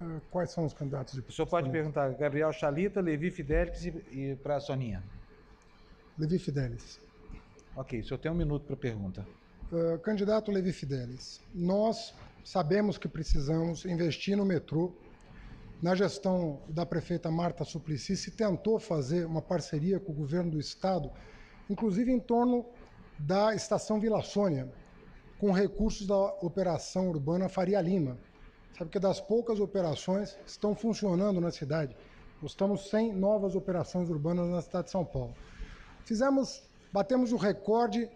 Uh, quais são os candidatos de O senhor pode perguntar Gabriel Chalita, Levi Fidelix e, e para a Soninha. Levi Fidelis. Ok, o senhor tem um minuto para a pergunta. Uh, candidato Levi Fidelis, nós sabemos que precisamos investir no metrô. Na gestão da prefeita Marta Suplicy se tentou fazer uma parceria com o governo do estado, inclusive em torno da estação Vila Sônia, com recursos da operação urbana Faria Lima. Sabe que das poucas operações que estão funcionando na cidade, nós estamos sem novas operações urbanas na cidade de São Paulo. Fizemos, batemos o recorde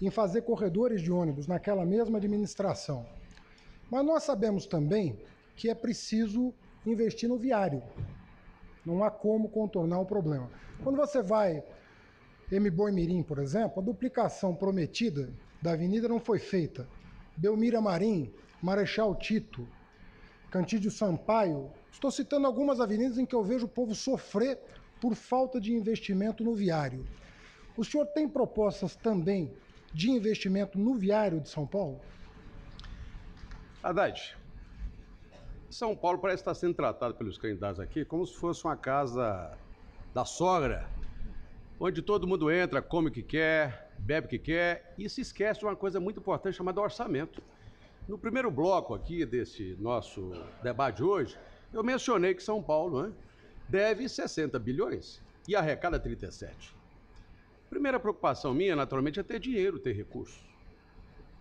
em fazer corredores de ônibus naquela mesma administração. Mas nós sabemos também que é preciso investir no viário. Não há como contornar o problema. Quando você vai M. Mirim, por exemplo, a duplicação prometida da avenida não foi feita. Belmira Marim, Marechal Tito, Cantídio Sampaio. Estou citando algumas avenidas em que eu vejo o povo sofrer por falta de investimento no viário. O senhor tem propostas também de investimento no viário de São Paulo? Haddad, São Paulo parece estar sendo tratado pelos candidatos aqui como se fosse uma casa da sogra, onde todo mundo entra, come o que quer, bebe o que quer e se esquece de uma coisa muito importante chamada orçamento. No primeiro bloco aqui desse nosso debate hoje, eu mencionei que São Paulo né, deve 60 bilhões e arrecada 37. Primeira preocupação minha, naturalmente, é ter dinheiro, ter recursos.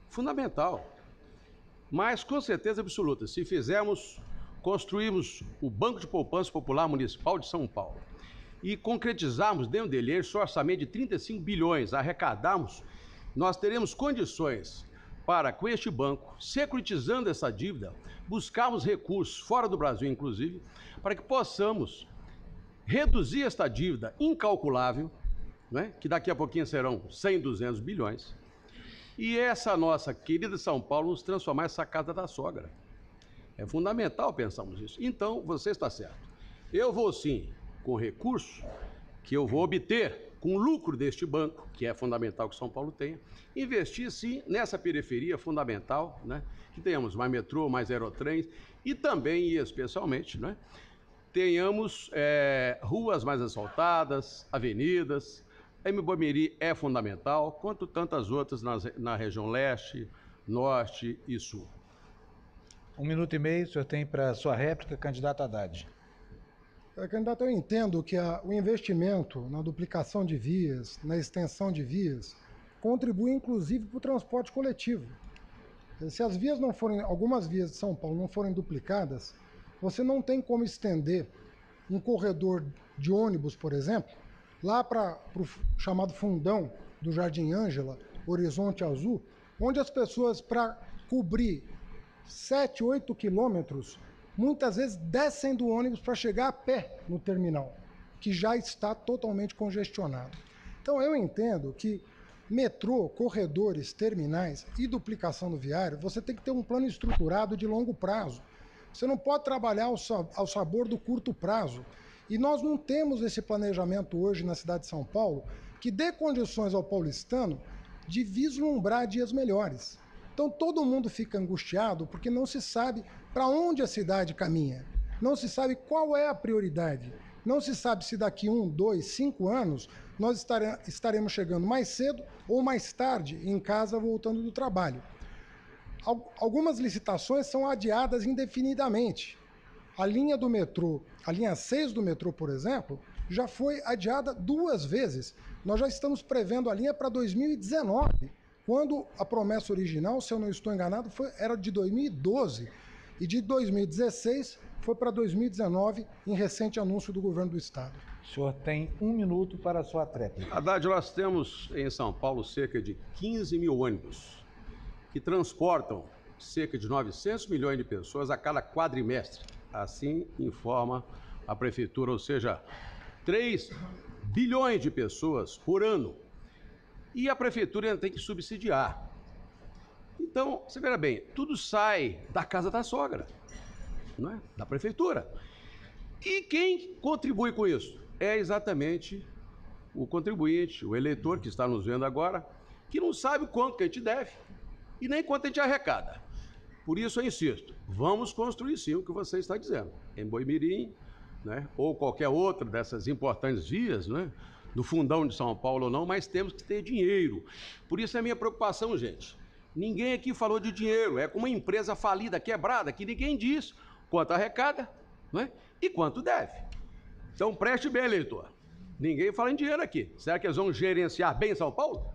Fundamental. Mas, com certeza absoluta, se fizermos, construirmos o Banco de Poupança Popular Municipal de São Paulo e concretizarmos dentro dele esse orçamento de 35 bilhões, arrecadarmos, nós teremos condições para, com este banco, securitizando essa dívida, buscarmos recursos, fora do Brasil inclusive, para que possamos reduzir esta dívida incalculável, né, que daqui a pouquinho serão 100, 200 bilhões, e essa nossa querida São Paulo nos transformar essa casa da sogra. É fundamental pensarmos isso. Então, você está certo. Eu vou sim, com recursos que eu vou obter com o lucro deste banco, que é fundamental que São Paulo tenha, investir sim nessa periferia fundamental, né? que tenhamos mais metrô, mais aerotrens e também e especialmente, né? tenhamos é, ruas mais asfaltadas, avenidas. A Mbomiri é fundamental, quanto tantas outras nas, na região leste, norte e sul. Um minuto e meio, o senhor tem para sua réplica, candidato Haddad. É, candidato, eu entendo que a, o investimento na duplicação de vias, na extensão de vias, contribui inclusive para o transporte coletivo. Se as vias não forem, algumas vias de São Paulo não forem duplicadas, você não tem como estender um corredor de ônibus, por exemplo, lá para o chamado fundão do Jardim Ângela, Horizonte Azul, onde as pessoas, para cobrir 7, 8 quilômetros, muitas vezes descem do ônibus para chegar a pé no terminal, que já está totalmente congestionado. Então eu entendo que metrô, corredores, terminais e duplicação do viário, você tem que ter um plano estruturado de longo prazo. Você não pode trabalhar ao sabor do curto prazo. E nós não temos esse planejamento hoje na cidade de São Paulo que dê condições ao paulistano de vislumbrar dias melhores. Então todo mundo fica angustiado porque não se sabe para onde a cidade caminha, não se sabe qual é a prioridade, não se sabe se daqui um, dois, cinco anos nós estaremos chegando mais cedo ou mais tarde em casa voltando do trabalho. Algumas licitações são adiadas indefinidamente. A linha do metrô, a linha 6 do metrô, por exemplo, já foi adiada duas vezes. Nós já estamos prevendo a linha para 2019 quando a promessa original, se eu não estou enganado, foi, era de 2012 e de 2016 foi para 2019 em recente anúncio do governo do estado. O senhor tem um minuto para a sua tréplica. Haddad, nós temos em São Paulo cerca de 15 mil ônibus que transportam cerca de 900 milhões de pessoas a cada quadrimestre. Assim informa a prefeitura, ou seja, 3 bilhões de pessoas por ano e a prefeitura ainda tem que subsidiar. Então, você verá bem, tudo sai da casa da sogra, não é? da prefeitura. E quem contribui com isso? É exatamente o contribuinte, o eleitor que está nos vendo agora, que não sabe quanto que a gente deve e nem quanto a gente arrecada. Por isso eu insisto, vamos construir sim o que você está dizendo. Em Boimirim, né, ou qualquer outra dessas importantes vias, né, do fundão de São Paulo ou não, mas temos que ter dinheiro. Por isso é minha preocupação, gente. Ninguém aqui falou de dinheiro, é com uma empresa falida, quebrada, que ninguém diz quanto arrecada né, e quanto deve. Então preste bem, eleitor. Ninguém fala em dinheiro aqui. Será que eles vão gerenciar bem São Paulo?